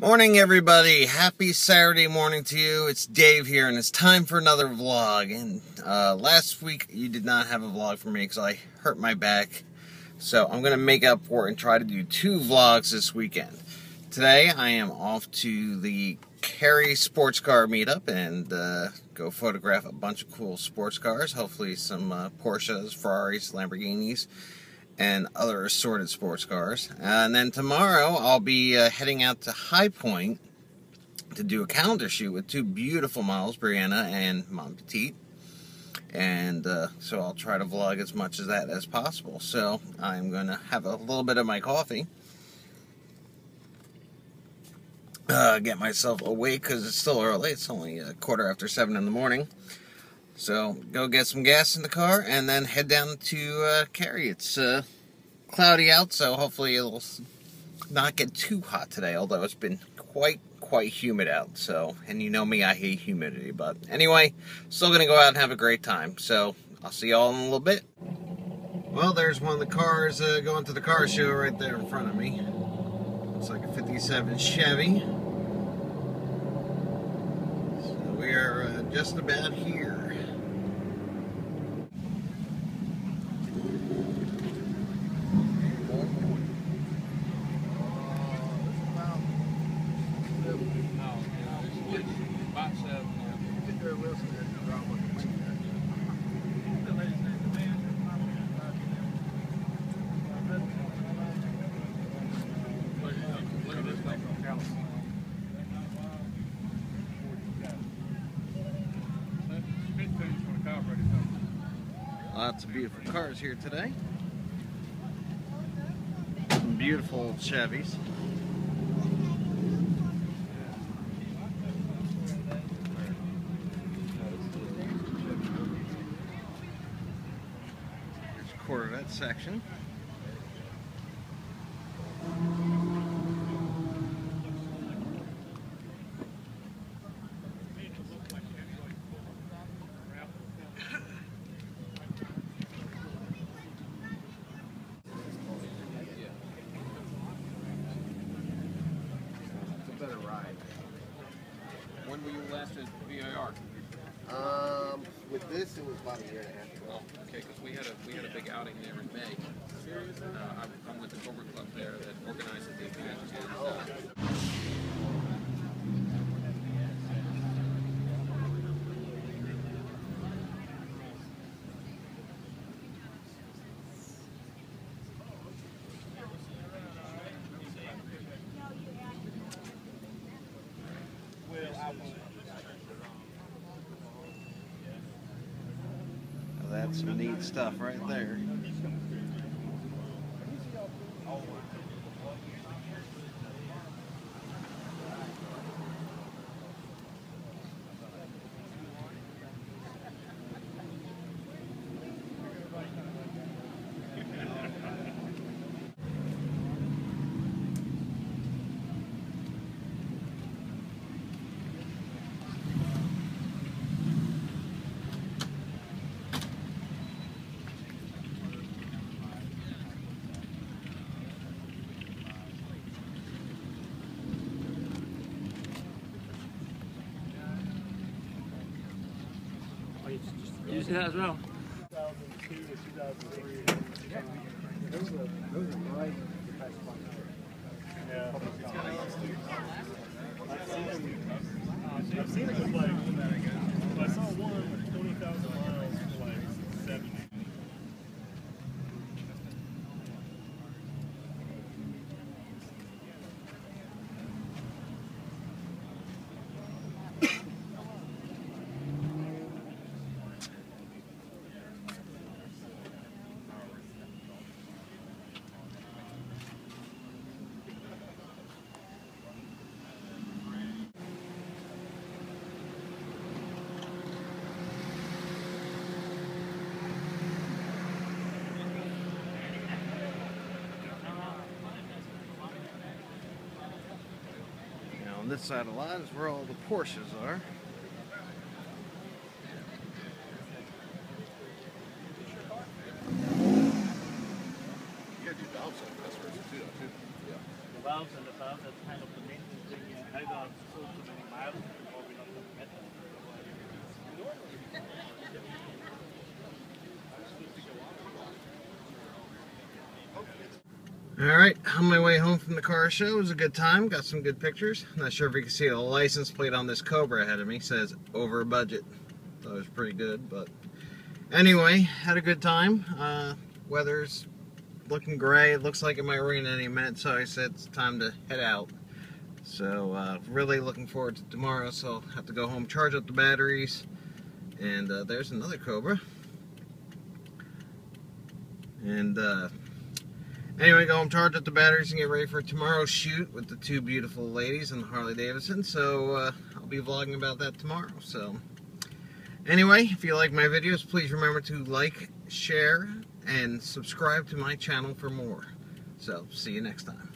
Morning, everybody. Happy Saturday morning to you. It's Dave here, and it's time for another vlog. And uh, last week, you did not have a vlog for me because I hurt my back. So I'm going to make up for it and try to do two vlogs this weekend. Today, I am off to the Cary Sports Car Meetup and uh, go photograph a bunch of cool sports cars. Hopefully, some uh, Porsches, Ferraris, Lamborghinis and other assorted sports cars. And then tomorrow I'll be uh, heading out to High Point to do a calendar shoot with two beautiful models, Brianna and Mon Petite. And uh, so I'll try to vlog as much of that as possible. So I'm going to have a little bit of my coffee. Uh, get myself awake because it's still early. It's only a quarter after seven in the morning. So go get some gas in the car and then head down to uh, Cary. It's uh, cloudy out, so hopefully it'll not get too hot today. Although it's been quite quite humid out. So and you know me, I hate humidity. But anyway, still gonna go out and have a great time. So I'll see y'all in a little bit. Well, there's one of the cars uh, going to the car show right there in front of me. Looks like a 57 Chevy. So we are uh, just about here. Lots of beautiful cars here today. Some beautiful Chevys. Here's Corvette section. When were you last at VIR? Um, with this, it was about a year and a half ago. Oh, okay, because we had a we had a big outing there in May. Uh, I'm, I'm with the Cobra Club there that organizes the event. And, uh, that's some neat stuff right there. You see that as well? 2002 to 2003. Those are, those are right Yeah. I've seen, I've seen it with like, I saw one with 20,000 miles for like 70. Now on this side of the lot is where all the Porsches are. You gotta do valves on customers too, too. Yeah. The valves and the valves, that's kind of the main thing. All right, on my way home from the car show, it was a good time. Got some good pictures. Not sure if you can see the license plate on this Cobra ahead of me. Says over budget. That was pretty good, but anyway, had a good time. Uh, weather's looking gray. It looks like it might rain any minute, so I said it's time to head out. So uh, really looking forward to tomorrow. So I'll have to go home, charge up the batteries, and uh, there's another Cobra. And uh, Anyway, go home, charge up the batteries, and get ready for tomorrow's shoot with the two beautiful ladies and the Harley Davidson. So uh, I'll be vlogging about that tomorrow. So anyway, if you like my videos, please remember to like, share, and subscribe to my channel for more. So see you next time.